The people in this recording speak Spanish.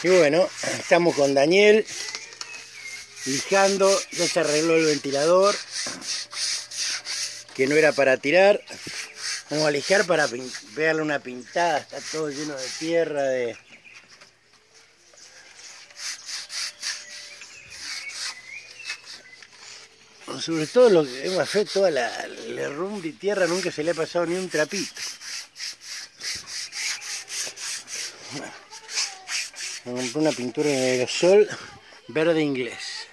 Y bueno, estamos con Daniel, lijando, ya se arregló el ventilador, que no era para tirar. Vamos a lijar para pegarle una pintada, está todo lleno de tierra, de... Sobre todo lo que hemos hecho, toda la, la rumba y tierra nunca se le ha pasado ni un trapito. Me compré una pintura de aerosol verde inglés.